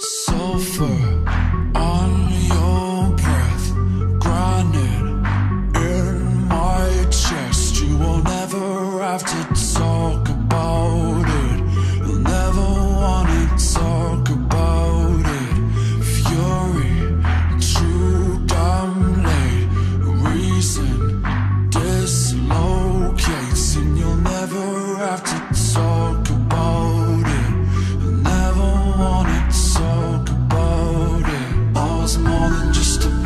Sulfur on your breath, grinding in my chest. You will never have to was more than just a